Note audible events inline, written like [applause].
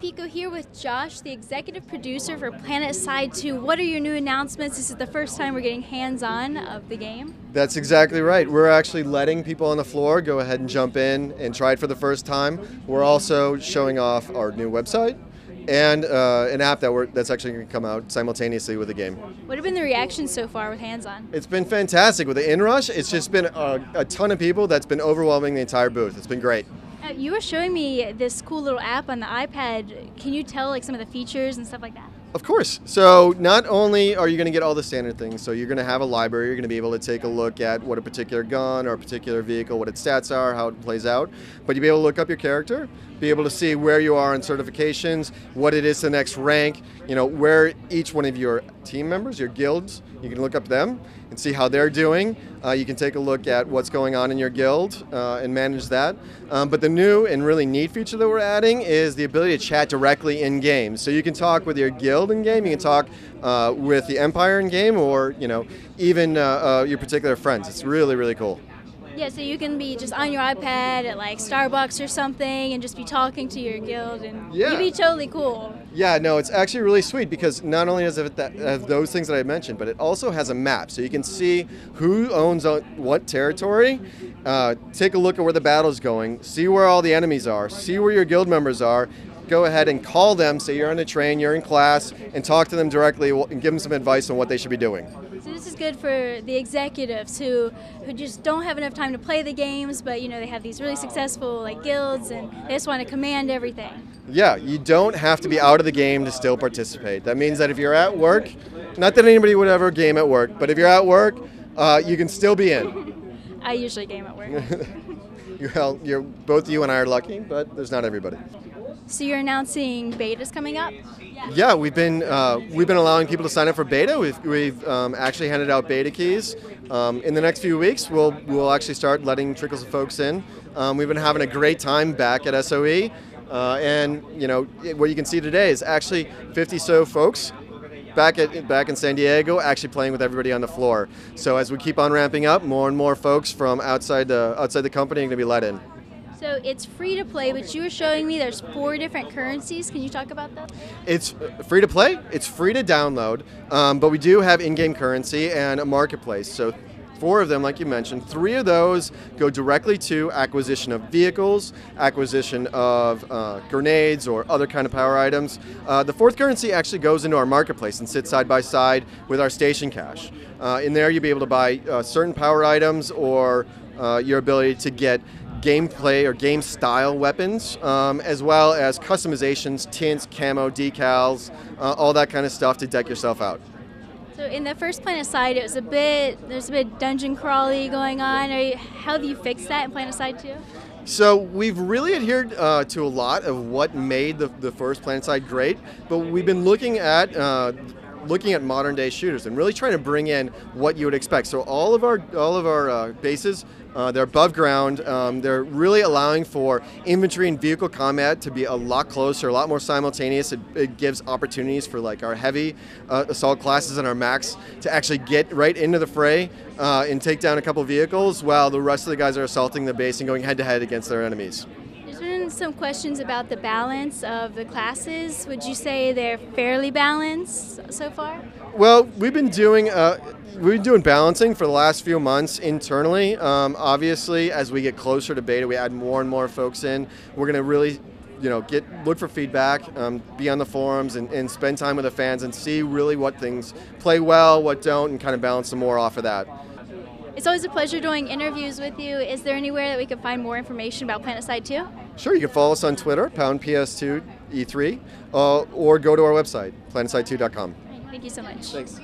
Pico here with Josh, the executive producer for PlanetSide 2. What are your new announcements? This is the first time we're getting hands-on of the game. That's exactly right. We're actually letting people on the floor go ahead and jump in and try it for the first time. We're also showing off our new website and uh, an app that we're, that's actually going to come out simultaneously with the game. What have been the reactions so far with hands-on? It's been fantastic with the inrush. It's just been a, a ton of people that's been overwhelming the entire booth. It's been great. Uh, you were showing me this cool little app on the iPad. Can you tell like some of the features and stuff like that? Of course. So not only are you going to get all the standard things, so you're going to have a library, you're going to be able to take a look at what a particular gun or a particular vehicle, what its stats are, how it plays out, but you'll be able to look up your character, be able to see where you are in certifications, what it is the next rank, you know, where each one of your team members, your guilds, you can look up them and see how they're doing. Uh, you can take a look at what's going on in your guild uh, and manage that. Um, but the new and really neat feature that we're adding is the ability to chat directly in game. So you can talk with your guild in game, you can talk uh, with the Empire in game, or you know even uh, uh, your particular friends. It's really really cool. Yeah, so you can be just on your iPad at like Starbucks or something and just be talking to your guild and Yeah. you'd be totally cool. Yeah, no, it's actually really sweet because not only does it that, have those things that I mentioned, but it also has a map, so you can see who owns uh, what territory. Uh, take a look at where the battle's going, see where all the enemies are, see where your guild members are. Go ahead and call them. Say you're on a train, you're in class, and talk to them directly and give them some advice on what they should be doing. So this is good for the executives who who just don't have enough time to play the games, but you know they have these really successful like guilds and they just want to command everything. Yeah, you don't have to be out of the game to still participate. That means that if you're at work, not that anybody would ever game at work, but if you're at work, uh, you can still be in. [laughs] I usually game at work. [laughs] Well, you're both you and I are lucky, but there's not everybody. So you're announcing betas coming up? Yeah, we've been uh, we've been allowing people to sign up for beta. We've, we've um, actually handed out beta keys. Um, in the next few weeks, we'll we'll actually start letting trickles of folks in. Um, we've been having a great time back at SOE, uh, and you know what you can see today is actually 50 so folks back at back in San Diego, actually playing with everybody on the floor. So as we keep on ramping up, more and more folks from outside the outside the company are going to be let in. So it's free to play, but you were showing me there's four different currencies. Can you talk about that? It's free to play. It's free to download, um, but we do have in-game currency and a marketplace. So four of them, like you mentioned, three of those go directly to acquisition of vehicles, acquisition of uh, grenades or other kind of power items. Uh, the fourth currency actually goes into our marketplace and sits side by side with our station cash. Uh, in there, you'll be able to buy uh, certain power items or uh, your ability to get gameplay or game style weapons, um, as well as customizations, tints, camo, decals, uh, all that kind of stuff to deck yourself out. So in the first Planet Side, it was a bit there's a bit dungeon crawly going on. Are you, how have you fixed that in Planet Side 2? So we've really adhered uh, to a lot of what made the, the first PlanetSide great, but we've been looking at uh, looking at modern day shooters and really trying to bring in what you would expect. So all of our all of our uh, bases. Uh, they're above ground. Um, they're really allowing for infantry and vehicle combat to be a lot closer, a lot more simultaneous. It, it gives opportunities for like our heavy uh, assault classes and our max to actually get right into the fray uh, and take down a couple vehicles, while the rest of the guys are assaulting the base and going head to head against their enemies. There's been some questions about the balance of the classes. Would you say they're fairly balanced so far? Well, we've been doing uh, we've been doing balancing for the last few months internally. Um, obviously, as we get closer to beta, we add more and more folks in. We're going to really, you know, get look for feedback, um, be on the forums, and, and spend time with the fans and see really what things play well, what don't, and kind of balance some more off of that. It's always a pleasure doing interviews with you. Is there anywhere that we can find more information about Planet Side 2? Sure, you can follow us on Twitter, pound PS2 E3, uh, or go to our website, planetside2.com. Thank you so much. Thanks.